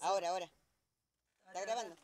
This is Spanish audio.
Ahora, ahora. ¿Está grabando?